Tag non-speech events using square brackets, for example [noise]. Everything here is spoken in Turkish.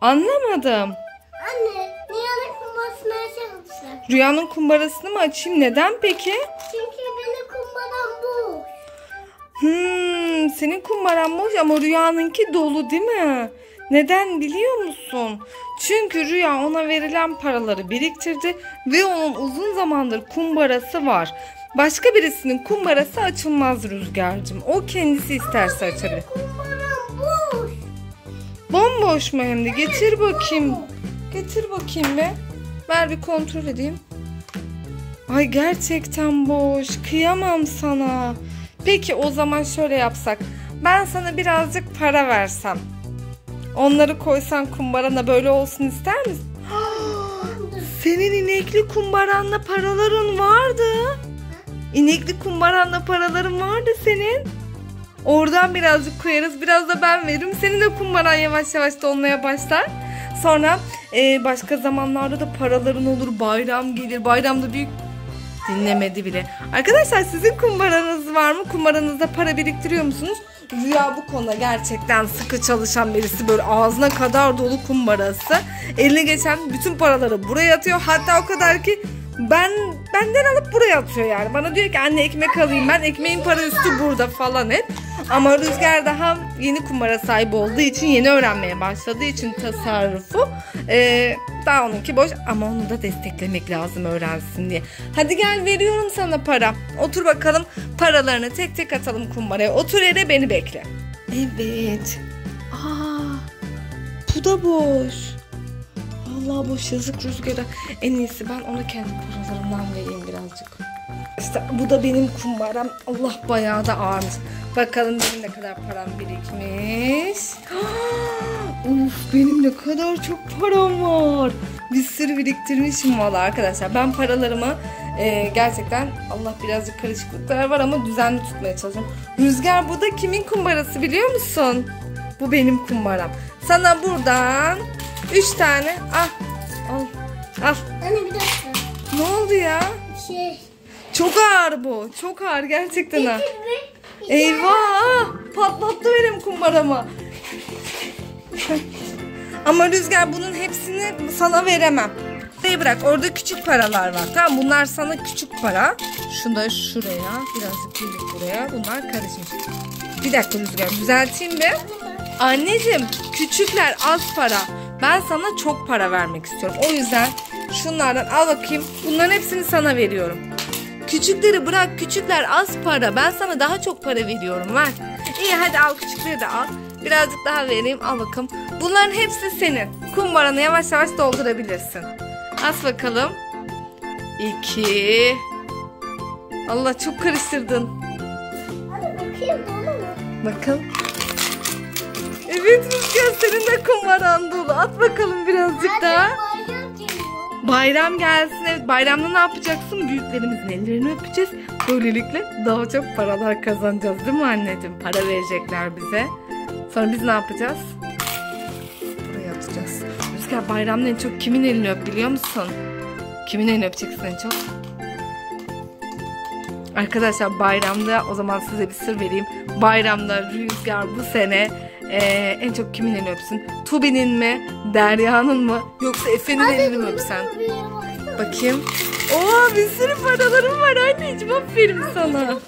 Anlamadım. Anne, Nihan'ın kumbasını açalım Rüyanın kumbarasını mı açayım? Neden peki? Çünkü benim kumbaram bu. Hmm, senin kumbaran boş ama Rüya'nınki dolu değil mi? Neden biliyor musun? Çünkü Rüya ona verilen paraları biriktirdi ve onun uzun zamandır kumbarası var. Başka birisinin kumbarası açılmaz Rüzgar'cığım. O kendisi isterse açabilir. Bomboş mu hem de? Getir bakayım. Getir bakayım be. Ver bir kontrol edeyim. Ay gerçekten boş. Kıyamam sana. Peki o zaman şöyle yapsak. Ben sana birazcık para versem. Onları koysan kumbarana böyle olsun ister misin? [gasps] Senin inekli kumbaranla paraların vardı. İnekli kumbaranla paraların vardı senin. Oradan birazcık koyarız. Biraz da ben veririm. Senin de kumbaran yavaş yavaş dolmaya başlar. Sonra e, başka zamanlarda da paraların olur. Bayram gelir. Bayramda büyük dinlemedi bile. Arkadaşlar sizin kumbaranız var mı? Kumbaranızda para biriktiriyor musunuz? Rüya bu konuda gerçekten sıkı çalışan birisi. Böyle ağzına kadar dolu kumbarası. Eline geçen bütün paraları buraya atıyor. Hatta o kadar ki ben benden alıp buraya atıyor yani. Bana diyor ki anne ekmek alayım ben. Ekmeğin para üstü burada falan hep. Ama Rüzgar daha yeni kumbara sahibi olduğu için yeni öğrenmeye başladığı için tasarrufu ee, daha onunki boş ama onu da desteklemek lazım öğrensin diye. Hadi gel veriyorum sana para. Otur bakalım paralarını tek tek atalım kumbaraya. Otur yere beni bekle. Evet. Aa, bu da boş. Allah boş yazık Rüzgar'a. En iyisi ben ona kendi paralarımdan vereyim birazcık. İşte bu da benim kumbaram. Allah bayağı da ağırmış. Bakalım benim ne kadar param birikmiş. [gasps] Uf benim ne kadar çok param var. Bir sürü biriktirmişim valla arkadaşlar. Ben paralarımı e, gerçekten Allah birazcık karışıklıklar var ama düzenli tutmaya çalışıyorum. Rüzgar bu da kimin kumbarası biliyor musun? Bu benim kumbaram. Sana buradan 3 tane al. Al. Al. Anne bir dakika. Ne oldu ya? Şey. Çok ağır bu. Çok ağır gerçekten. Getir. Eyvah! Patlattı benim kumbaramı. Ama Rüzgar bunun hepsini sana veremem. Burayı bırak. Orada küçük paralar var. Tamam bunlar sana küçük para. Şunu da şuraya. Birazcık birlik buraya. Bunlar karışmış. Bir dakika Rüzgar. Düzelteyim bir. Anneciğim küçükler az para. Ben sana çok para vermek istiyorum. O yüzden şunlardan al bakayım. Bunların hepsini sana veriyorum. Küçükleri bırak küçükler az para. Ben sana daha çok para veriyorum ver. İyi hadi al küçükleri de al. Birazcık daha vereyim al bakalım. Bunların hepsi senin. Kumbaranı yavaş yavaş doldurabilirsin. As bakalım. İki. Allah çok karıştırdın. Anne bakayım dolu mu? Bakın. Evet Rüzgar senin de kumbaran dolu. At bakalım birazcık daha. Anne bayram gelsin. Evet bayramda ne yapacaksın? Büyüklerimizin ellerini öpeceğiz. Böylelikle daha çok paralar kazanacağız değil mi anneciğim? Para verecekler bize. Sonra biz ne yapacağız? Buraya atacağız. Rüzgar bayramda en çok kimin elini öp biliyor musun? Kimin elini öpeceksin en çok? Arkadaşlar bayramda o zaman size bir sır vereyim. Bayramda Rüzgar bu sene eee, en çok kimin elini öpsün? Tubi'nin mi? Derya'nın mı? Yoksa Efe'nin elini mi öpsen? Bakayım. Oo bir sürü paralarım var anneciğim. Aferin sana.